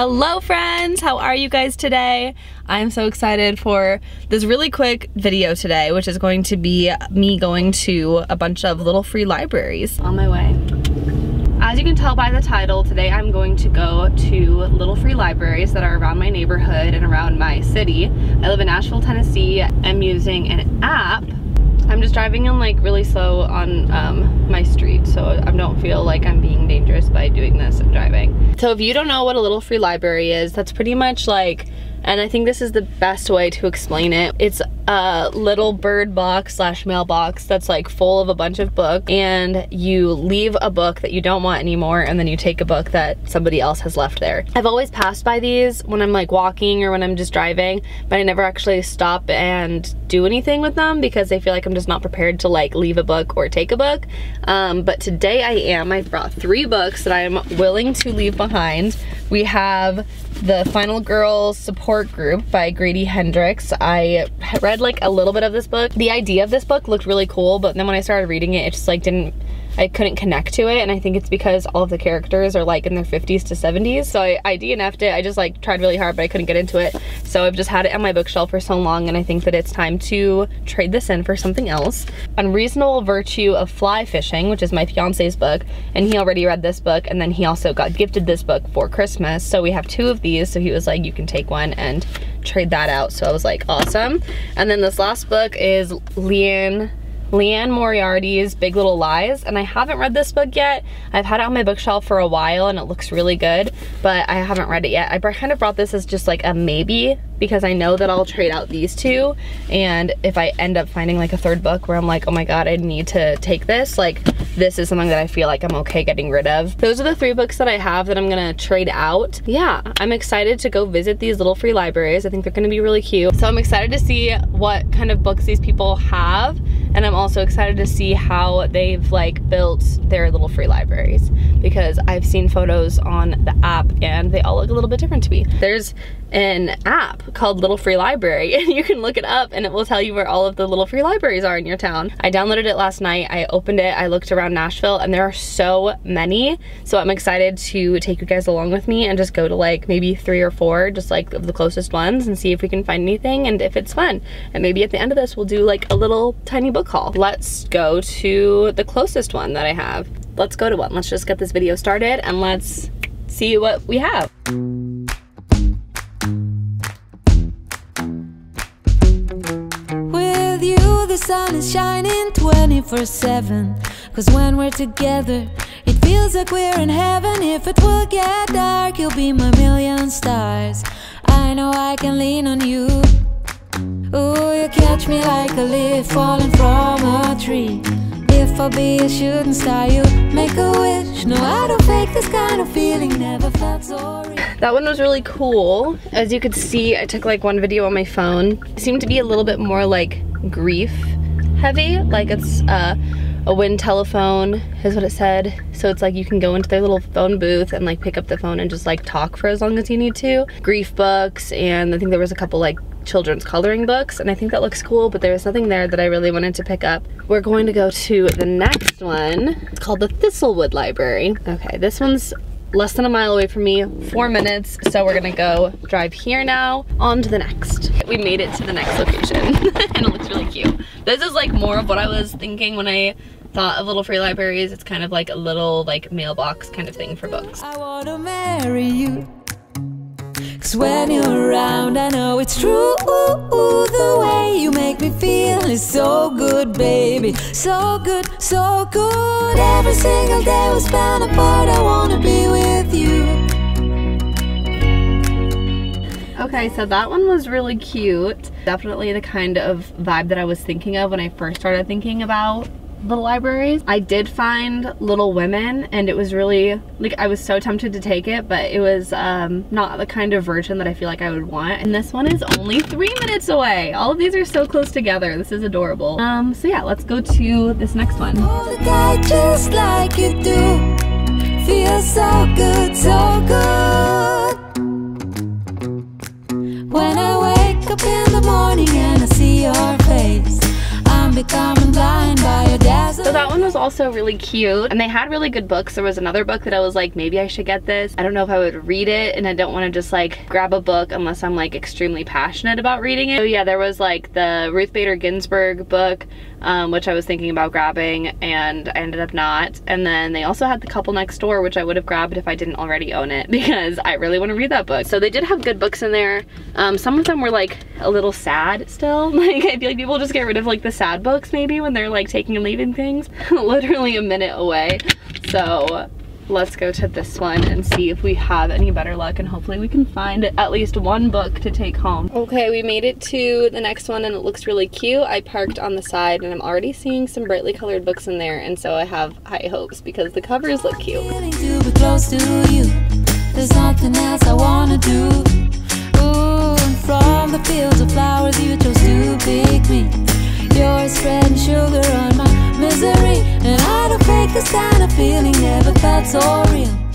Hello friends, how are you guys today? I'm so excited for this really quick video today, which is going to be me going to a bunch of little free libraries on my way. As you can tell by the title, today I'm going to go to little free libraries that are around my neighborhood and around my city. I live in Nashville, Tennessee. I'm using an app I'm just driving in like really slow on um, my street so I don't feel like I'm being dangerous by doing this and driving. So if you don't know what a little free library is, that's pretty much like and I think this is the best way to explain it. It's a little bird box slash mailbox that's like full of a bunch of books and you leave a book that you don't want anymore and then you take a book that somebody else has left there. I've always passed by these when I'm like walking or when I'm just driving but I never actually stop and do anything with them because I feel like I'm just not prepared to like leave a book or take a book. Um, but today I am. I brought three books that I'm willing to leave behind. We have the Final Girls Support Group by Grady Hendrix. I read like a little bit of this book. The idea of this book looked really cool, but then when I started reading it, it just like didn't I couldn't connect to it and I think it's because all of the characters are like in their 50s to 70s so I, I DNF'd it. I just like tried really hard but I couldn't get into it. So I've just had it on my bookshelf for so long and I think that it's time to trade this in for something else. Unreasonable Virtue of Fly Fishing which is my fiance's book and he already read this book and then he also got gifted this book for Christmas. So we have two of these so he was like you can take one and trade that out. So I was like awesome. And then this last book is Liane Liane Moriarty's Big Little Lies, and I haven't read this book yet. I've had it on my bookshelf for a while and it looks really good, but I haven't read it yet. I kind of brought this as just like a maybe because I know that I'll trade out these two, and if I end up finding like a third book where I'm like, oh my god, I need to take this, like this is something that I feel like I'm okay getting rid of. Those are the three books that I have that I'm gonna trade out. Yeah, I'm excited to go visit these little free libraries. I think they're gonna be really cute. So I'm excited to see what kind of books these people have and I'm also excited to see how they've like built their little free libraries because I've seen photos on the app and they all look a little bit different to me. There's an app called Little Free Library and you can look it up and it will tell you where all of the little free libraries are in your town. I downloaded it last night, I opened it, I looked around Nashville and there are so many. So I'm excited to take you guys along with me and just go to like maybe three or four, just like the closest ones and see if we can find anything and if it's fun. And maybe at the end of this, we'll do like a little tiny book haul. Let's go to the closest one that I have. Let's go to one. Let's just get this video started and let's see what we have. Sun is shining 24 7. Cause when we're together, it feels like we're in heaven. If it will get dark, you'll be my million stars. I know I can lean on you. Ooh, you catch me like a leaf falling from a tree. If I be a shooting star, you make a wish. No, I don't fake this kind of feeling. Never felt so. That one was really cool. As you could see, I took like one video on my phone. It seemed to be a little bit more like grief heavy. Like it's uh, a wind telephone is what it said. So it's like you can go into their little phone booth and like pick up the phone and just like talk for as long as you need to. Grief books and I think there was a couple like children's coloring books and I think that looks cool but there was nothing there that I really wanted to pick up. We're going to go to the next one. It's called the Thistlewood Library. Okay, this one's less than a mile away from me, four minutes. So we're gonna go drive here now, on to the next. We made it to the next location and it looks really cute. This is like more of what I was thinking when I thought of little free libraries. It's kind of like a little like mailbox kind of thing for books. I wanna marry you. Cause when you're around, I know it's true. You make me feel is so good, baby. So good, so good. Every single day we spend apart, I wanna be with you. Okay, so that one was really cute. Definitely the kind of vibe that I was thinking of when I first started thinking about little libraries. I did find Little Women and it was really, like I was so tempted to take it, but it was um, not the kind of version that I feel like I would want. And this one is only three minutes away. All of these are so close together. This is adorable. Um, so yeah, let's go to this next one. When I wake up in the morning and I see your face, I'm becoming blind was also really cute and they had really good books. There was another book that I was like, maybe I should get this. I don't know if I would read it and I don't want to just like grab a book unless I'm like extremely passionate about reading it. So yeah, there was like the Ruth Bader Ginsburg book, um, which I was thinking about grabbing and I ended up not. And then they also had The Couple Next Door, which I would have grabbed if I didn't already own it because I really want to read that book. So they did have good books in there. Um, some of them were like a little sad still. Like I feel like people just get rid of like the sad books maybe when they're like taking and leaving things. Literally a minute away. So let's go to this one and see if we have any better luck and hopefully we can find at least one book to take home. Okay, we made it to the next one and it looks really cute. I parked on the side and I'm already seeing some brightly colored books in there and so I have high hopes because the covers look cute. There's nothing else I wanna do. Ooh, from the fields of flowers you chose to pick me. You're spreading sugar on my misery, and I don't fake this kind of feeling. Never felt so real.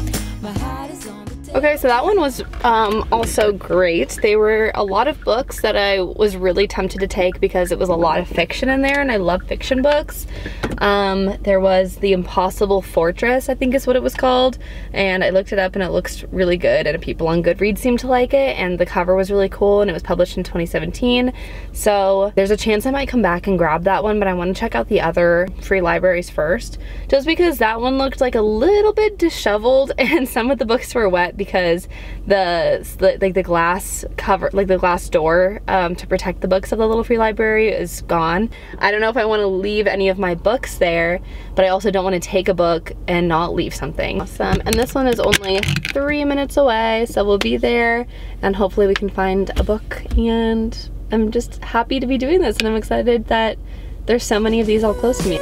Okay, so that one was um, also great. They were a lot of books that I was really tempted to take because it was a lot of fiction in there and I love fiction books. Um, there was The Impossible Fortress, I think is what it was called, and I looked it up and it looks really good and people on Goodreads seemed to like it and the cover was really cool and it was published in 2017. So there's a chance I might come back and grab that one, but I want to check out the other free libraries first, just because that one looked like a little bit disheveled and some of the books were wet because the like the glass cover like the glass door um, to protect the books of the little free library is gone. I don't know if I want to leave any of my books there but I also don't want to take a book and not leave something. Awesome. And this one is only three minutes away so we'll be there and hopefully we can find a book. And I'm just happy to be doing this and I'm excited that there's so many of these all close to me.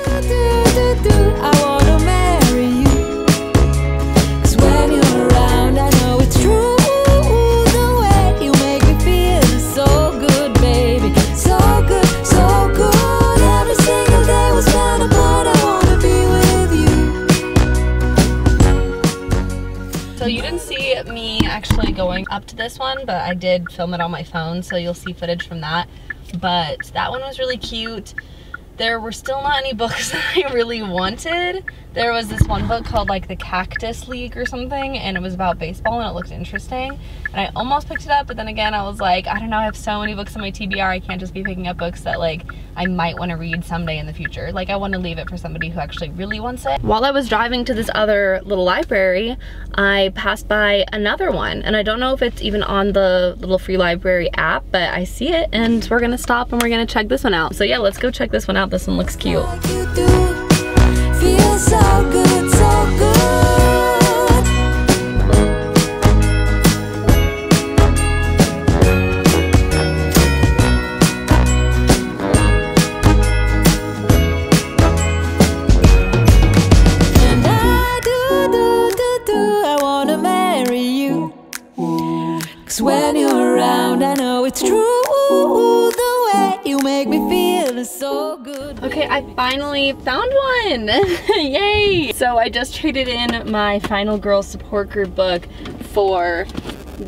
Up to this one, but I did film it on my phone, so you'll see footage from that. But that one was really cute there were still not any books that I really wanted. There was this one book called like the Cactus League or something and it was about baseball and it looked interesting. And I almost picked it up but then again I was like, I don't know, I have so many books on my TBR, I can't just be picking up books that like I might want to read someday in the future. Like I want to leave it for somebody who actually really wants it. While I was driving to this other little library, I passed by another one and I don't know if it's even on the little free library app, but I see it and we're gonna stop and we're gonna check this one out. So yeah, let's go check this one out. This one looks cute. Cause when you're around, I know it's true make me feel so good. Okay, I finally found one. Yay! So I just traded in my Final Girl Support Group book for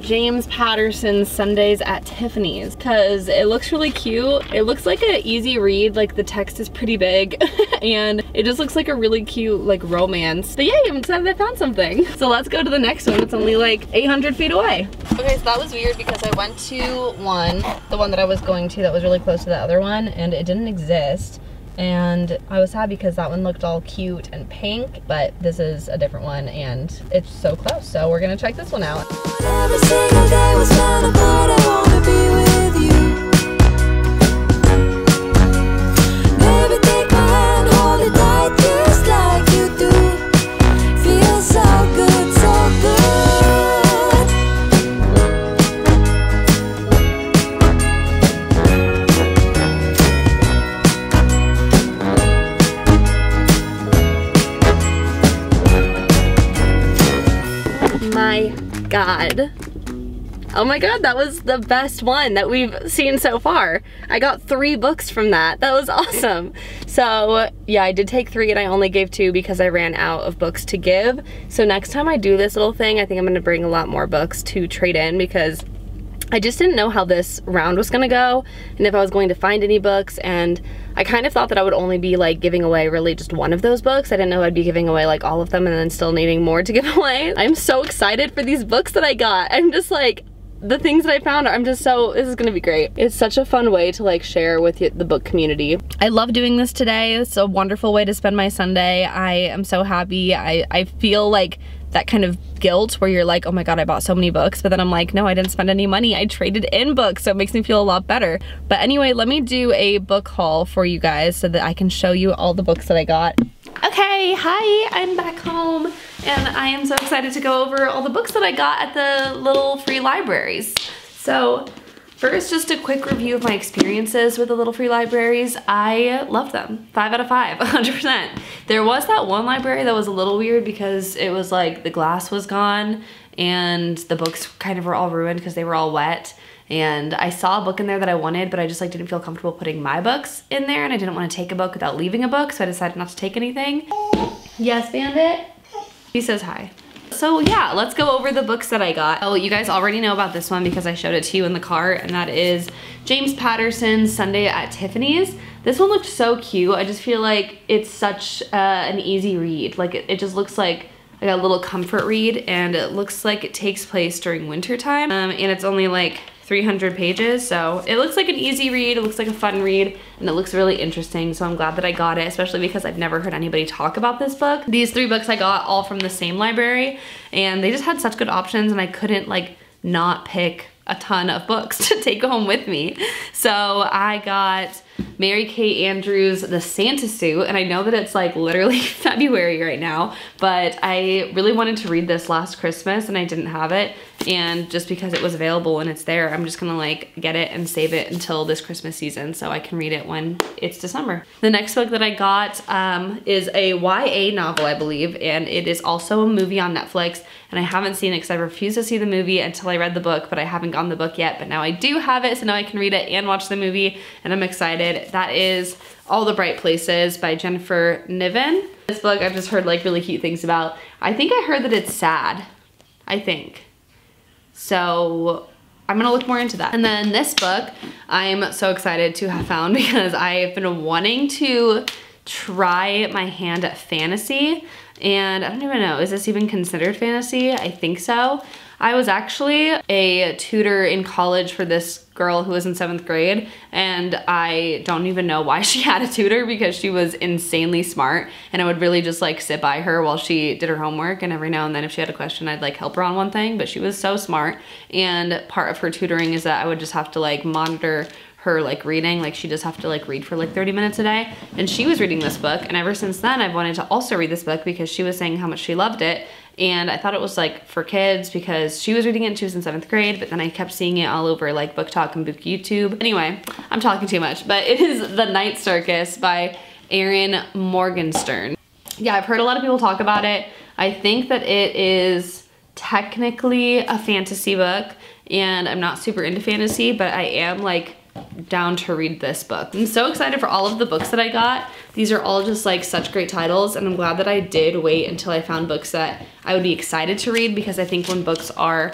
James Patterson's Sundays at Tiffany's because it looks really cute. It looks like an easy read, like the text is pretty big and it just looks like a really cute like romance. But yay, I'm excited I found something. So let's go to the next one. It's only like 800 feet away. Okay, so that was weird because I went to one, the one that I was going to that was really close to the other one and it didn't exist and I was sad because that one looked all cute and pink, but this is a different one and it's so close. So we're gonna check this one out. God. Oh my god, that was the best one that we've seen so far. I got three books from that. That was awesome. So yeah, I did take three and I only gave two because I ran out of books to give. So next time I do this little thing, I think I'm gonna bring a lot more books to trade in because I just didn't know how this round was gonna go and if I was going to find any books and I kind of thought that I would only be like giving away really just one of those books. I didn't know I'd be giving away like all of them and then still needing more to give away. I'm so excited for these books that I got. I'm just like, the things that I found, I'm just so, this is gonna be great. It's such a fun way to like share with the book community. I love doing this today. It's a wonderful way to spend my Sunday. I am so happy. I, I feel like that kind of guilt where you're like, oh my God, I bought so many books. But then I'm like, no, I didn't spend any money. I traded in books. So it makes me feel a lot better. But anyway, let me do a book haul for you guys so that I can show you all the books that I got. Okay, hi, I'm back home and I am so excited to go over all the books that I got at the little free libraries. So First, just a quick review of my experiences with the Little Free Libraries. I love them. Five out of five, 100%. There was that one library that was a little weird because it was like the glass was gone and the books kind of were all ruined because they were all wet. And I saw a book in there that I wanted, but I just like didn't feel comfortable putting my books in there and I didn't want to take a book without leaving a book, so I decided not to take anything. Yes, Bandit? He says hi. So yeah, let's go over the books that I got. Oh, you guys already know about this one because I showed it to you in the car, and that is James Patterson's Sunday at Tiffany's. This one looked so cute. I just feel like it's such uh, an easy read. Like it, it just looks like like a little comfort read and it looks like it takes place during winter time um, and it's only like 300 pages. So it looks like an easy read, it looks like a fun read, and it looks really interesting. So I'm glad that I got it, especially because I've never heard anybody talk about this book. These three books I got all from the same library, and they just had such good options, and I couldn't like not pick a ton of books to take home with me. So I got Mary Kay Andrews The Santa Suit and I know that it's like literally February right now but I really wanted to read this last Christmas and I didn't have it and just because it was available and it's there I'm just gonna like get it and save it until this Christmas season so I can read it when it's December. The next book that I got um, is a YA novel I believe and it is also a movie on Netflix and I haven't seen it because I refused to see the movie until I read the book but I haven't gotten the book yet but now I do have it so now I can read it and watch the movie and I'm excited. That is All the Bright Places by Jennifer Niven. This book I've just heard like really cute things about. I think I heard that it's sad. I think. So I'm gonna look more into that. And then this book, I'm so excited to have found because I've been wanting to try my hand at fantasy and I don't even know, is this even considered fantasy? I think so. I was actually a tutor in college for this girl who was in seventh grade and I don't even know why she had a tutor because she was insanely smart and I would really just like sit by her while she did her homework and every now and then if she had a question I'd like help her on one thing but she was so smart and part of her tutoring is that I would just have to like monitor her like reading like she just have to like read for like 30 minutes a day and she was reading this book and ever since then I've wanted to also read this book because she was saying how much she loved it and I thought it was like for kids because she was reading it and she was in seventh grade but then I kept seeing it all over like BookTok and book YouTube. Anyway I'm talking too much but it is The Night Circus by Erin Morgenstern. Yeah I've heard a lot of people talk about it. I think that it is technically a fantasy book and I'm not super into fantasy but I am like down to read this book. I'm so excited for all of the books that I got. These are all just like such great titles and I'm glad that I did wait until I found books that I would be excited to read because I think when books are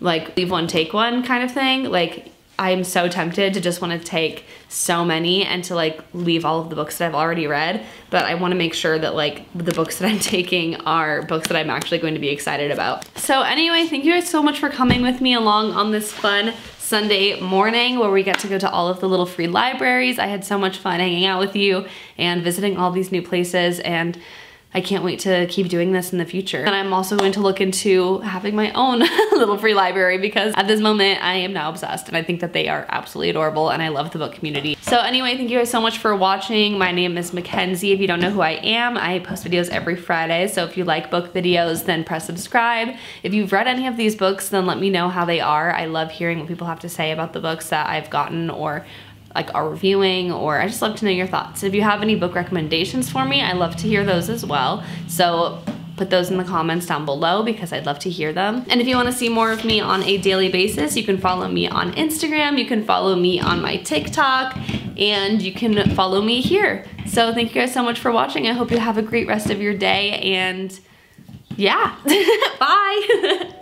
like leave one take one kind of thing, like I'm so tempted to just want to take so many and to like leave all of the books that I've already read, but I want to make sure that like the books that I'm taking are books that I'm actually going to be excited about. So anyway, thank you guys so much for coming with me along on this fun Sunday morning where we get to go to all of the little free libraries. I had so much fun hanging out with you and visiting all these new places and I can't wait to keep doing this in the future. And I'm also going to look into having my own little free library because at this moment I am now obsessed and I think that they are absolutely adorable and I love the book community. So anyway, thank you guys so much for watching. My name is Mackenzie. If you don't know who I am, I post videos every Friday. So if you like book videos, then press subscribe. If you've read any of these books, then let me know how they are. I love hearing what people have to say about the books that I've gotten or like are reviewing or I just love to know your thoughts. If you have any book recommendations for me, I love to hear those as well. So put those in the comments down below because I'd love to hear them. And if you wanna see more of me on a daily basis, you can follow me on Instagram, you can follow me on my TikTok, and you can follow me here. So thank you guys so much for watching. I hope you have a great rest of your day and yeah, bye.